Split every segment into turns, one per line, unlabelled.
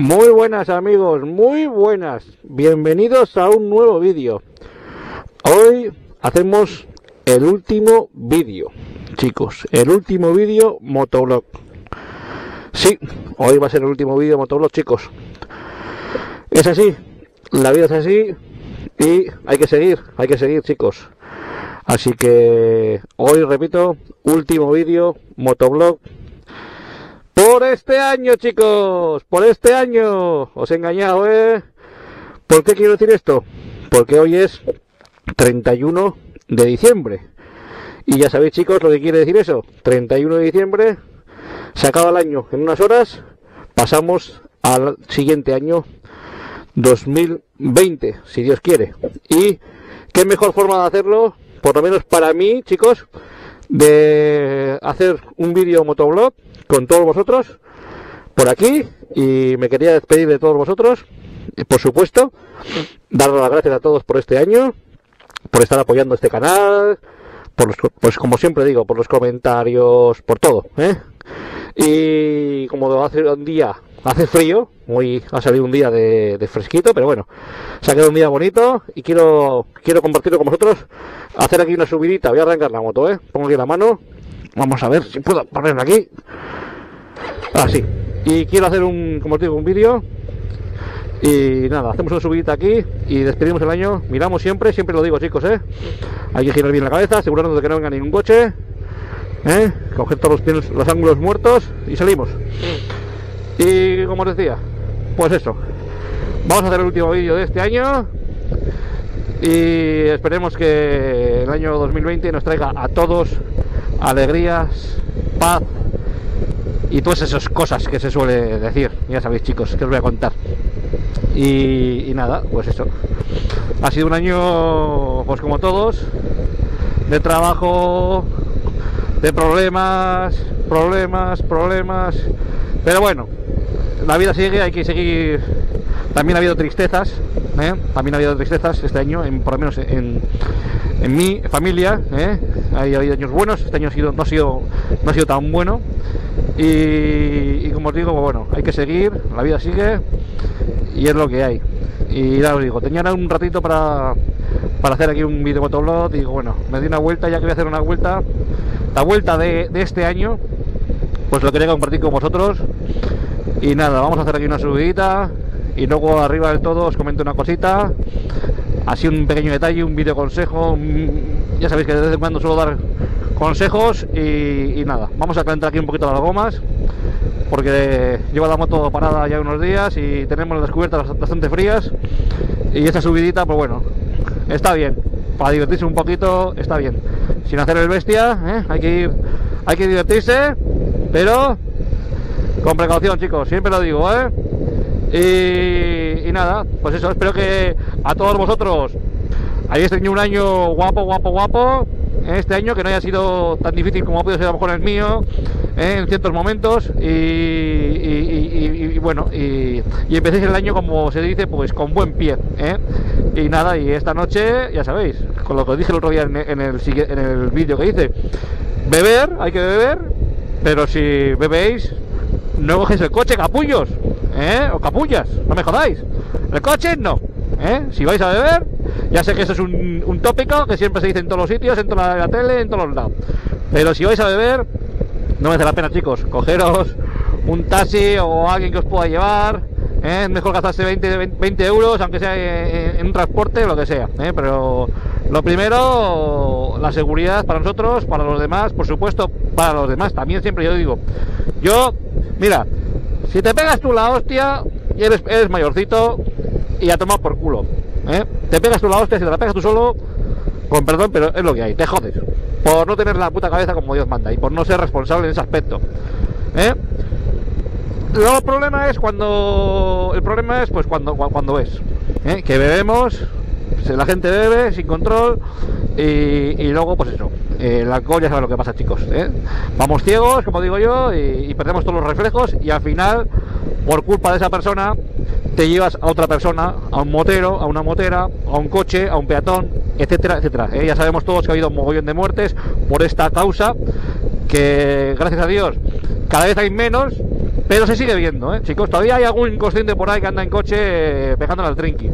Muy buenas amigos, muy buenas. Bienvenidos a un nuevo vídeo. Hoy hacemos el último vídeo, chicos. El último vídeo motoblog. Sí, hoy va a ser el último vídeo motoblog, chicos. Es así, la vida es así y hay que seguir, hay que seguir, chicos. Así que hoy, repito, último vídeo motoblog por este año, chicos, por este año. Os he engañado, ¿eh? ¿Por qué quiero decir esto? Porque hoy es 31 de diciembre. Y ya sabéis, chicos, lo que quiere decir eso. 31 de diciembre, se acaba el año. En unas horas pasamos al siguiente año 2020, si Dios quiere. Y qué mejor forma de hacerlo, por lo menos para mí, chicos, de hacer un vídeo motoblog con todos vosotros por aquí y me quería despedir de todos vosotros y por supuesto daros las gracias a todos por este año por estar apoyando este canal por los, pues como siempre digo por los comentarios por todo ¿eh? Y como hace un día hace frío hoy ha salido un día de, de, fresquito pero bueno se ha quedado un día bonito y quiero quiero compartirlo con vosotros hacer aquí una subidita voy a arrancar la moto ¿eh? pongo aquí la mano Vamos a ver si puedo ponerla aquí. Así. Ah, y quiero hacer un, como os digo, un vídeo. Y nada, hacemos una subidita aquí y despedimos el año. Miramos siempre, siempre lo digo chicos, ¿eh? Hay que girar bien la cabeza, asegurarnos de que no venga ningún coche. ¿Eh? Coger todos los, los ángulos muertos y salimos. Y como os decía, pues eso. Vamos a hacer el último vídeo de este año y esperemos que el año 2020 nos traiga a todos alegrías, paz y todas esas cosas que se suele decir. Ya sabéis, chicos, que os voy a contar. Y, nada, pues eso. Ha sido un año, pues como todos, de trabajo, de problemas, problemas, problemas. Pero bueno, la vida sigue, hay que seguir. También ha habido tristezas, ¿eh? también ha habido tristezas este año, en, por lo menos en, en mi familia. ¿eh? Hay habido años buenos, este año ha sido, no, ha sido, no ha sido tan bueno. Y, como os digo, bueno, hay que seguir, la vida sigue y es lo que hay. Y ya os digo, tenía un ratito para, para hacer aquí un video motoblog. Digo, bueno, me di una vuelta, ya que voy a hacer una vuelta, la vuelta de, este año, pues lo quería compartir con vosotros. Y nada, vamos a hacer aquí una subidita y luego arriba del todo os comento una cosita. Así un pequeño detalle, un vídeo consejo ya sabéis que de vez en cuando suelo dar consejos y, nada, vamos a calentar aquí un poquito las gomas porque lleva la moto parada ya unos días y tenemos las cubiertas bastante frías. Y esa subidita pues bueno, está bien para divertirse un poquito está bien sin hacer el bestia, ¿eh? hay que hay que divertirse pero con precaución, chicos, siempre lo digo, ¿eh? Y, nada, pues eso, espero que a todos vosotros hayáis tenido un año guapo, guapo, guapo. Este año que no haya sido tan difícil como ha podido ser a lo mejor el mío ¿eh? en ciertos momentos y, bueno y, empecéis el año como se dice pues con buen pie ¿eh? y nada y esta noche ya sabéis con lo que os dije el otro día en, en el, en el vídeo que hice beber hay que beber pero si bebéis no coges el coche, capullos, ¿eh? O capullas, no me jodáis. El coche no, ¿eh? Si vais a beber, ya sé que eso es un, tópico que siempre se dice en todos los sitios, en toda la, tele, en todos los lados. Pero si vais a beber, no merece la pena, chicos. Cogeros un taxi o alguien que os pueda llevar. ¿eh? Mejor gastarse 20, 20 euros, aunque sea en, un transporte o lo que sea. ¿eh? Pero lo primero, la seguridad para nosotros, para los demás, por supuesto, para los demás. También siempre yo digo, yo Mira, si te pegas tú la hostia y eres, eres mayorcito y a tomar por culo. ¿eh? Te pegas tú la hostia, si te la pegas tú solo, con perdón, pero es lo que hay, te jodes. Por no tener la puta cabeza como Dios manda y por no ser responsable en ese aspecto. ¿eh? Problema es cuando. El problema es pues cuando, cuando es. ¿eh? Que bebemos, la gente bebe sin control y, luego pues eso, el alcohol ya sabe lo que pasa chicos. ¿eh? Vamos ciegos, como digo yo, y, perdemos todos los reflejos y al final, por culpa de esa persona, te llevas a otra persona, a un motero, a una motera, a un coche, a un peatón, etcétera, etcétera. ¿eh? Ya sabemos todos que ha habido un mogollón de muertes por esta causa, que gracias a Dios cada vez hay menos, Pero se sigue viendo, ¿eh? chicos. Todavía hay algún inconsciente por ahí que anda en coche eh, pegándole al trinky.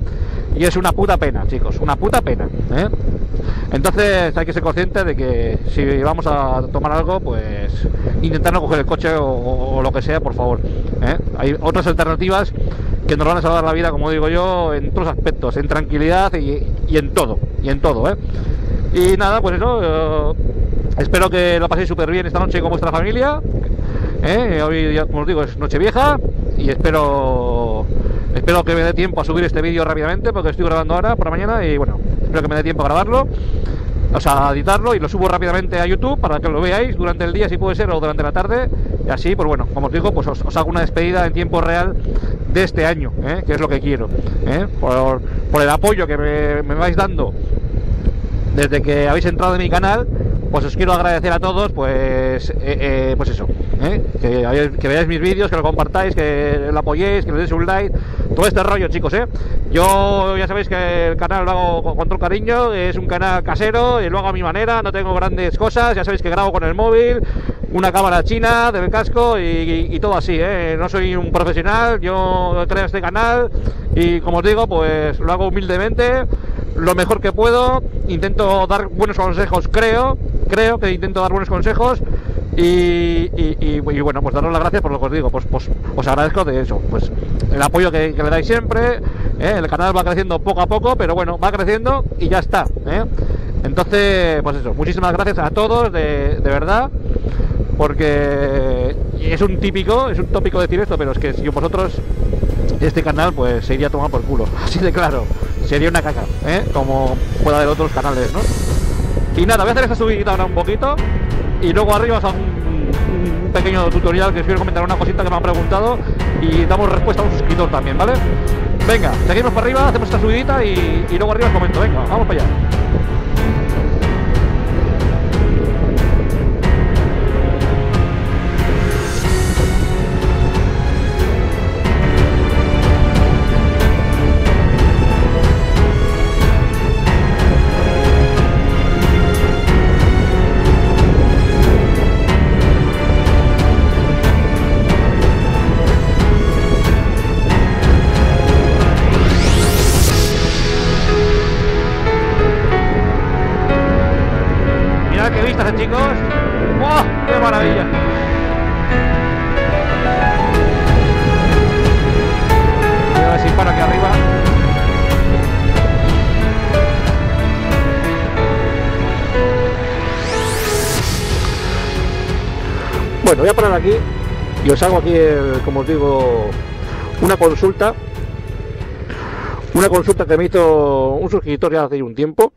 Y es una puta pena, chicos, una puta pena. ¿eh? Entonces hay que ser consciente de que si vamos a tomar algo, pues intentar no coger el coche o, lo que sea, por favor. ¿eh? Hay otras alternativas que nos van a salvar la vida, como digo yo, en todos los aspectos, en tranquilidad y, en todo, y en todo, ¿eh? Y nada, pues eso, espero que lo paséis súper bien esta noche con vuestra familia. ¿eh? Hoy, ya, como os digo, es noche vieja y espero espero que me dé tiempo a subir este vídeo rápidamente porque estoy grabando ahora por la mañana y bueno, espero que me dé tiempo a grabarlo o sea, editarlo y lo subo rápidamente a YouTube para que lo veáis durante el día si puede ser o durante la tarde y así, pues bueno, como os digo, pues os, hago una despedida en tiempo real de este año, ¿eh? que es lo que quiero, ¿eh? por, el apoyo que me, vais dando desde que habéis entrado en mi canal, pues os quiero agradecer a todos, pues, eh, pues eso, que, que, veáis mis vídeos, que lo compartáis, que lo apoyéis, que le deis un like, todo este rollo, chicos, ¿eh? Yo ya sabéis que el canal lo hago con todo cariño, es un canal casero y lo hago a mi manera, no tengo grandes cosas, ya sabéis que grabo con el móvil, una cámara china del casco y, todo así, ¿eh? No soy un profesional, yo creo este canal y como os digo, pues lo hago humildemente, lo mejor que puedo, intento dar buenos consejos, creo, creo que intento dar buenos consejos y, bueno, pues daros las gracias por lo que os digo, pues, pues os agradezco de eso, pues el apoyo que, que le dais siempre, ¿eh? el canal va creciendo poco a poco, pero bueno, va creciendo y ya está. ¿eh? Entonces, pues eso, muchísimas gracias a todos, de, verdad, porque es un típico, es un tópico decir esto, pero es que si vosotros este canal pues se iría a tomar por culo, así de claro, sería una caca, ¿eh? como pueda haber otros canales, ¿no? Y nada, voy a hacer esta subida ahora un poquito y luego arriba un, pequeño tutorial que os quiero comentar una cosita que me han preguntado y damos respuesta a un suscriptor también, ¿vale? Venga, seguimos para arriba, hacemos esta subidita y, y luego arriba os comento, venga, vamos para allá. Y os hago aquí, como os digo, una consulta. Una consulta que me hizo un suscriptor ya hace un tiempo.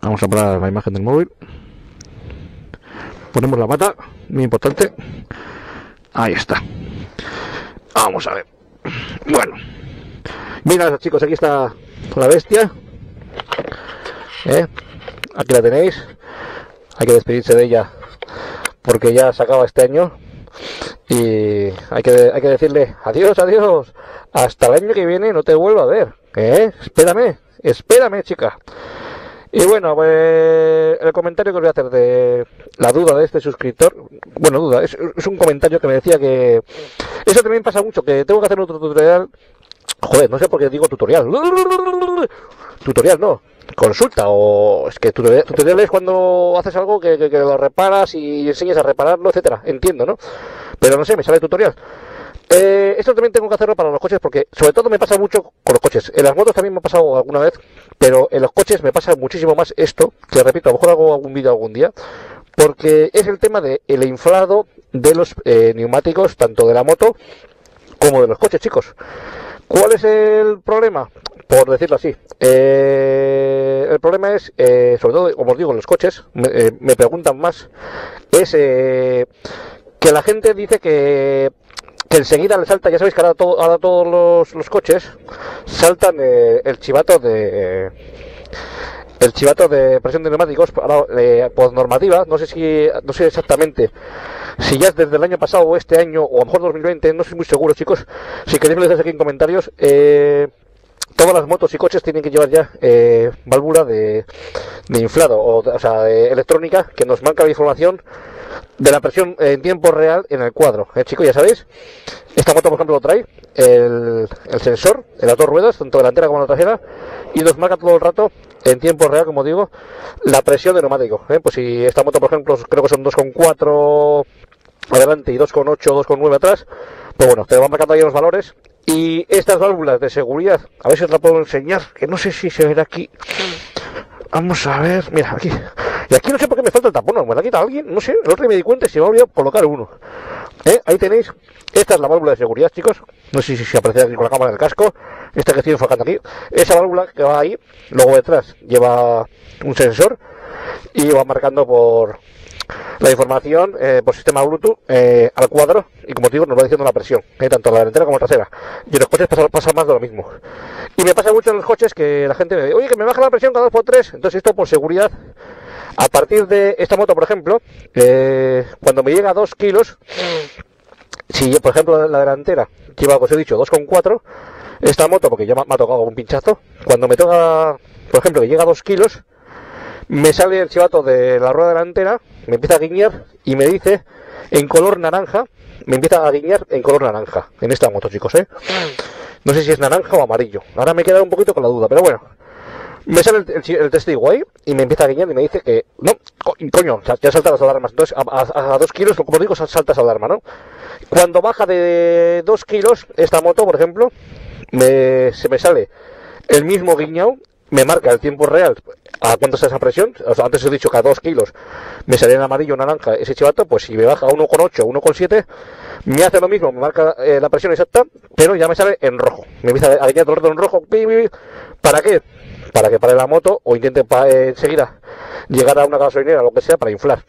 vamos a poner la imagen del móvil. Ponemos la pata, muy importante. Ahí está. Vamos a ver. Bueno. Mira, chicos, aquí está la bestia. ¿Eh? Aquí la tenéis hay que despedirse de ella porque ya se acaba este año y hay que, hay que decirle adiós, adiós, hasta el año que viene no te vuelvo a ver, ¿eh? Espérame, espérame chica. Y bueno, pues el comentario que os voy a hacer de la duda de este suscriptor, bueno, duda, es, es un comentario que me decía que eso también pasa mucho, que tengo que hacer otro tutorial, joder, no sé por qué digo tutorial, tutorial no, consulta o es que tutorial es cuando haces algo que, lo reparas y enseñas a repararlo, etcétera. Entiendo, ¿no? Pero no sé, me sale tutorial. Eh, esto también tengo que hacerlo para los coches porque sobre todo me pasa mucho con los coches. En las motos también me ha pasado alguna vez, pero en los coches me pasa muchísimo más esto, que repito, a lo mejor hago algún vídeo algún día, porque es el tema del el inflado de los eh, neumáticos, tanto de la moto como de los coches, chicos. ¿Cuál es el problema? Por decirlo así. Eh, el problema es, eh, sobre todo, como os digo, en los coches, me, eh, preguntan más, es que la gente dice que, que enseguida le salta, ya sabéis que ahora, todo, todos los, los, coches saltan el chivato de el chivato de presión de neumáticos por normativa, no sé si no sé exactamente si ya es desde el año pasado o este año o a lo mejor 2020, no soy muy seguro chicos, si queréis me lo aquí en comentarios, eh, todas las motos y coches tienen que llevar ya eh, válvula de, de inflado, o, sea, de electrónica, que nos marca la información de la presión en tiempo real en el cuadro. ¿eh, chicos? Ya sabéis, esta moto, por ejemplo, trae el, el sensor en las dos ruedas, tanto delantera como la trasera, y nos marca todo el rato en tiempo real, como digo, la presión de neumático. ¿eh? Pues si esta moto, por ejemplo, creo que son 2,4 adelante y 2,8 o 2,9 atrás, pues bueno, te van marcando ahí los valores. Y estas válvulas de seguridad, a ver si os la puedo enseñar, que no sé si se verá aquí. Vamos a ver, mira, aquí. Y aquí no sé por qué me falta el tapón, me la ha quitado alguien, no sé, el otro día me di cuenta y se me ha olvidado colocar uno. ¿Eh? Ahí tenéis, esta es la válvula de seguridad, chicos. No sé si se aprecia aquí con la cámara del casco. Esta que estoy enfocando aquí. Esa válvula que va ahí, luego detrás lleva un sensor y va marcando por la información eh, por sistema Bluetooth eh, al cuadro y como os digo nos va diciendo la presión, eh, tanto la delantera como la trasera. Y en los coches pasa, más de lo mismo. Y me pasa mucho en los coches que la gente me dice, oye, que me baja la presión cada 2x3. Entonces esto por seguridad, a partir de esta moto, por ejemplo, eh, cuando me llega a 2 kilos, si yo, por ejemplo, la delantera lleva, pues he dicho, 2,4, esta moto, porque ya me ha tocado un pinchazo, cuando me toca, por ejemplo, que llega a 2 kilos, me sale el chivato de la rueda delantera, me empieza a guiñar y me dice en color naranja, me empieza a guiñar en color naranja, en esta moto, chicos, ¿eh? No sé si es naranja o amarillo. Ahora me he quedado un poquito con la duda, pero bueno. Me sale el, el- el testigo ahí y me empieza a guiñar y me dice que, no, co- coño, ya- saltan las alarmas. Entonces, a, a- a dos kilos, como digo, sal- salta esa alarma, ¿no? Cuando baja de dos kilos, esta moto, por ejemplo, me, se me sale el mismo guiñao, me marca el tiempo real a cuánto está esa presión. O sea, antes he dicho que a 2 kilos me salía en amarillo o naranja ese chivato, pues si me baja a 1,8 1,7, me hace lo mismo, me marca eh, la presión exacta, pero ya me sale en rojo. Me empieza a guiñar todo el rato en rojo. ¿Para qué? Para que pare la moto o intente eh, enseguida llegar a una gasolinera o lo que sea para inflar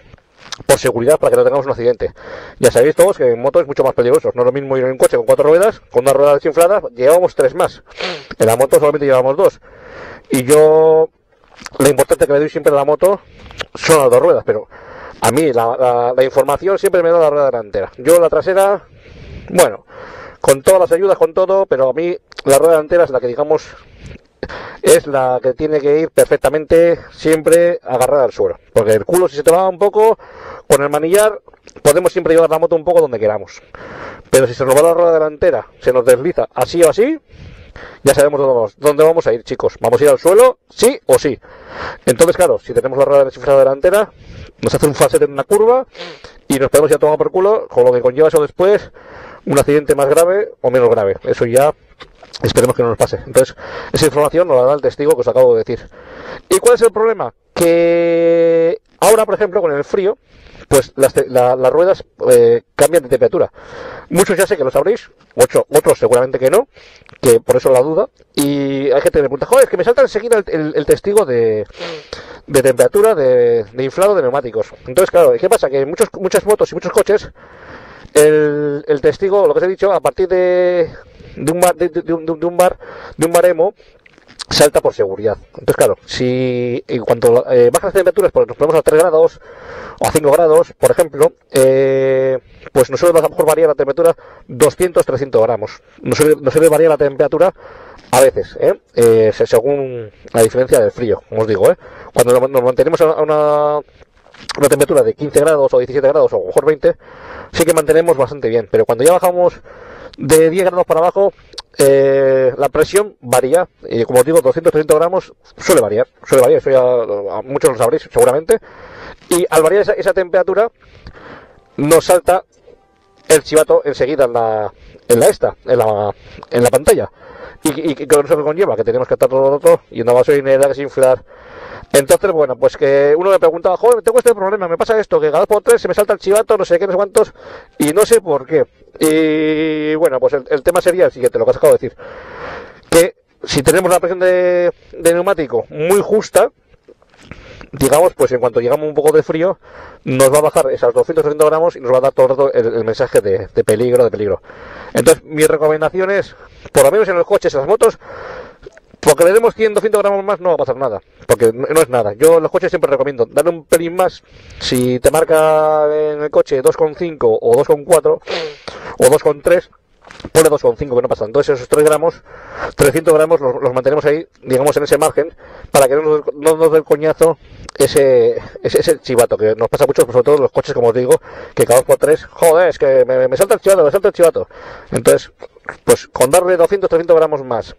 por seguridad para que no tengamos un accidente. Ya sabéis todos que en moto es mucho más peligroso. No es lo mismo ir en un coche con cuatro ruedas, con una rueda desinflada, llevamos tres más. En la moto solamente llevamos dos. Y yo, lo importante que le doy siempre a la moto son las dos ruedas, pero a mí la información siempre me da la rueda delantera. Yo la trasera, bueno, con todas las ayudas, con todo, pero a mí la rueda delantera es la que digamos es la que tiene que ir perfectamente siempre agarrada al suelo. Porque el culo si se te va un poco, con el manillar podemos siempre llevar la moto un poco donde queramos. Pero si se nos va la rueda delantera, se nos desliza así o así, ya sabemos dónde vamos, vamos a ir, chicos. Vamos a ir al suelo, sí o sí. Entonces, claro, si tenemos la rueda desinflada delantera, nos hace un falsete en una curva y nos podemos ir a tomar por culo, con lo que conlleva eso después, un accidente más grave o menos grave. Eso ya esperemos que no nos pase. Entonces, esa información nos la da el testigo que os acabo de decir. ¿Y cuál es el problema? Que ahora, por ejemplo, con el frío, pues las, la- las ruedas eh, cambian de temperatura. Muchos ya sé que lo sabréis, ocho- otros seguramente que no, que por eso la duda. Y hay gente que me pregunta, joder, es que me salta enseguida el, el- testigo de, de temperatura de, inflado de neumáticos. Entonces, claro, ¿qué pasa? Que muchos, muchas motos y muchos coches, el, el testigo, lo que os he dicho, a partir de, de, un, bar, de- de un, de un bar, de un baremo, salta por seguridad. Entonces, claro, si en cuanto eh, bajan las temperaturas, pues nos ponemos a 3 grados o a 5 grados, por ejemplo, eh, pues nos suele a lo mejor variar la temperatura 200-300 gramos. Nos suele, nos suele variar la temperatura a veces, ¿eh? Eh, se- según la diferencia del frío, como os digo. ¿eh? Cuando nos mantenemos a una, una temperatura de 15 grados o 17 grados o a lo mejor 20, sí que mantenemos bastante bien. Pero cuando ya bajamos de 10 grados para abajo, eh, la presión varía. Y como os digo, 200-300 gramos suele variar. Suele variar, eso ya muchos lo sabréis seguramente. Y al variar esa, esa temperatura, nos salta el chivato enseguida en la, en la esta, en la, en la pantalla. Y, y, que con que conlleva, que tenemos que estar todo el rato y una gasolinera que se inflar. Entonces, bueno, pues que uno me preguntaba, joder, tengo este problema, me pasa esto, que cada por tres se me salta el chivato, no sé qué, no sé cuántos, y no sé por qué. Y bueno, pues el, tema sería el siguiente, lo que has acabado de decir. Que si tenemos la presión de, neumático muy justa, digamos, pues en cuanto llegamos un poco de frío, nos va a bajar esas 230 gramos y nos va a dar todo el rato el, mensaje de peligro, de peligro. Entonces, mi recomendación es, por lo menos en los coches, en las motos, porque le demos 100, 200 gramos más no va a pasar nada, porque no es nada. Yo los coches siempre recomiendo darle un pelín más, si te marca en el coche 2,5 o 2,4 o 2,3, pone 2,5 que no pasa. Entonces esos 3 gramos, 300 gramos los, mantenemos ahí, digamos, en ese margen, para que no nos, no nos dé el coñazo ese, ese, ese, chivato, que nos pasa mucho, sobre todo los coches, como os digo, que cada dos por tres, joder, es que me, salta el chivato, me salta el chivato. Entonces, pues con darle 200, 300 gramos más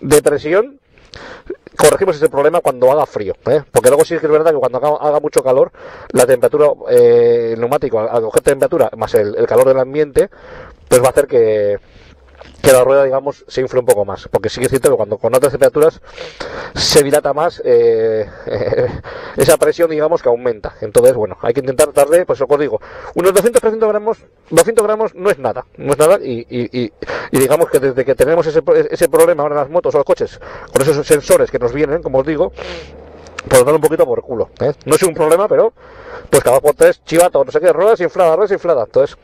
de presión, corregimos ese problema cuando haga frío, ¿eh? porque luego sí es que es verdad que cuando haga, mucho calor, la temperatura, eh, el neumático, al coger temperatura más el calor del ambiente, pues va a hacer que, que la rueda, digamos, se infle un poco más. Porque sí que es cierto que cuando con altas temperaturas se dilata más eh, esa presión, digamos, que aumenta. Entonces, bueno, hay que intentar darle, pues os digo, unos 200, 300 gramos, 200 gramos no es nada, no es nada y, y, y, digamos que desde que tenemos ese, ese problema ahora en las motos o los coches, con esos sensores que nos vienen, como os digo, pues dar un poquito por culo. ¿eh? No es un problema, pero pues cada por tres chivato, no sé qué, ruedas infladas, ruedas infladas. Entonces,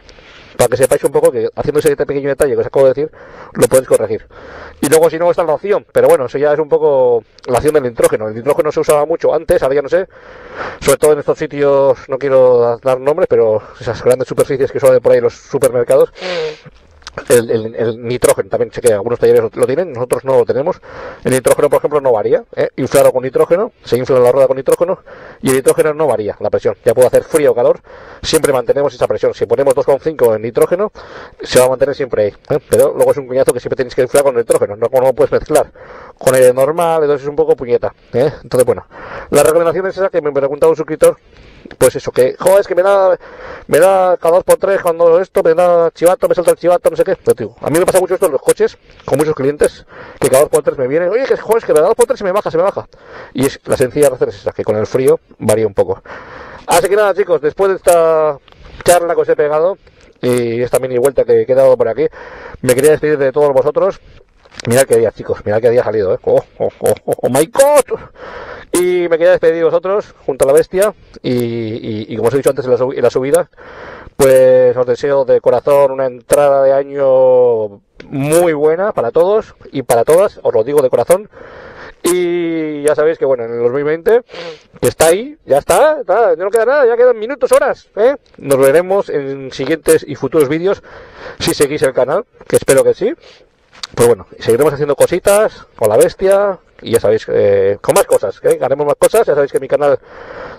para que sepáis un poco que haciendo ese pequeño detalle que os acabo de decir, lo podéis corregir. Y luego si no está la opción, pero bueno, eso ya es un poco la opción del nitrógeno. El nitrógeno se usaba mucho antes, ahora ya no sé, sobre todo en estos sitios, no quiero dar nombres, pero esas grandes superficies que suelen por ahí los supermercados, el, nitrógeno también sé que algunos talleres lo, tienen, nosotros no lo tenemos. El nitrógeno, por ejemplo, no varía. ¿eh? Inflado con nitrógeno, se infla la rueda con nitrógeno y el nitrógeno no varía la presión. Ya puede hacer frío o calor, siempre mantenemos esa presión. Si ponemos 2,5 en nitrógeno, se va a mantener siempre ahí. ¿eh? Pero luego es un cuñazo que siempre tenéis que inflar con nitrógeno, no no puedes mezclar con el normal, entonces es un poco puñeta. ¿eh? Entonces, bueno, la recomendación es esa que me preguntaba un suscriptor pues eso, que, joder, es que me da, me da cada dos por tres cuando esto, me da chivato, me salta el chivato, no sé a mí me pasa mucho esto en los coches, con muchos clientes, que cada dos por tres me vienen, oye, que joder, es que me da dos por tres se me baja, se me baja. Y es la sencilla razón es esa, que con el frío varía un poco. Así que nada, chicos, después de esta charla que os he pegado, y esta mini vuelta que he dado por aquí, me quería despedir de todos vosotros. Mirad qué día, chicos, mirad qué día ha salido, ¿eh? Oh, oh, oh, oh, my god. Y me quería despedir de vosotros junto a la bestia. Y, como os he dicho antes en la, subida, pues os deseo de corazón una entrada de año muy buena para todos y para todas. Os lo digo de corazón. Y ya sabéis que bueno, en el 2020, que está ahí, ya está, ya no queda nada, ya quedan minutos, horas, ¿eh? Nos veremos en siguientes y futuros vídeos si seguís el canal, que espero que sí. Pues bueno, seguiremos haciendo cositas con la bestia, y ya sabéis, eh, con más cosas, ¿eh? haremos más cosas, ya sabéis que mi canal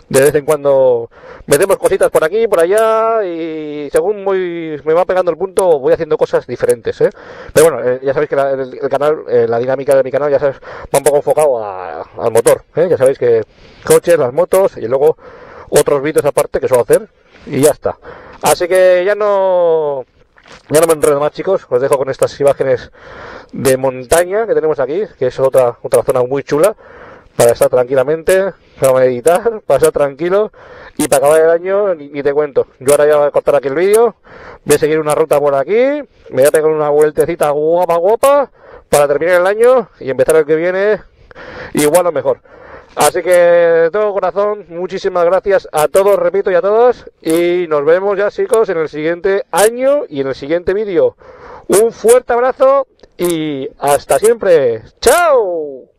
de vez en cuando metemos cositas por aquí, por allá y según muy, me va pegando el punto voy haciendo cosas diferentes, ¿eh? Pero bueno, eh, ya sabéis que el, canal, eh, la dinámica de mi canal ya sabes, va un poco enfocado al motor, ¿eh? ya sabéis que coches, las motos y luego otros vídeos aparte que suelo hacer y ya está. Así que ya no ya no me enredo más chicos, os dejo con estas imágenes de montaña que tenemos aquí, que es otra, otra zona muy chula, para estar tranquilamente, para meditar, para estar tranquilo y para acabar el año ni, te cuento. Yo ahora ya voy a cortar aquí el vídeo, voy a seguir una ruta por aquí, me voy a pegar una vueltecita guapa guapa para terminar el año y empezar el que viene igual o mejor. Así que de todo corazón, muchísimas gracias a todos, repito, y a todas. Y nos vemos ya, chicos, en el siguiente año y en el siguiente vídeo. Un fuerte abrazo y hasta siempre. ¡Chao!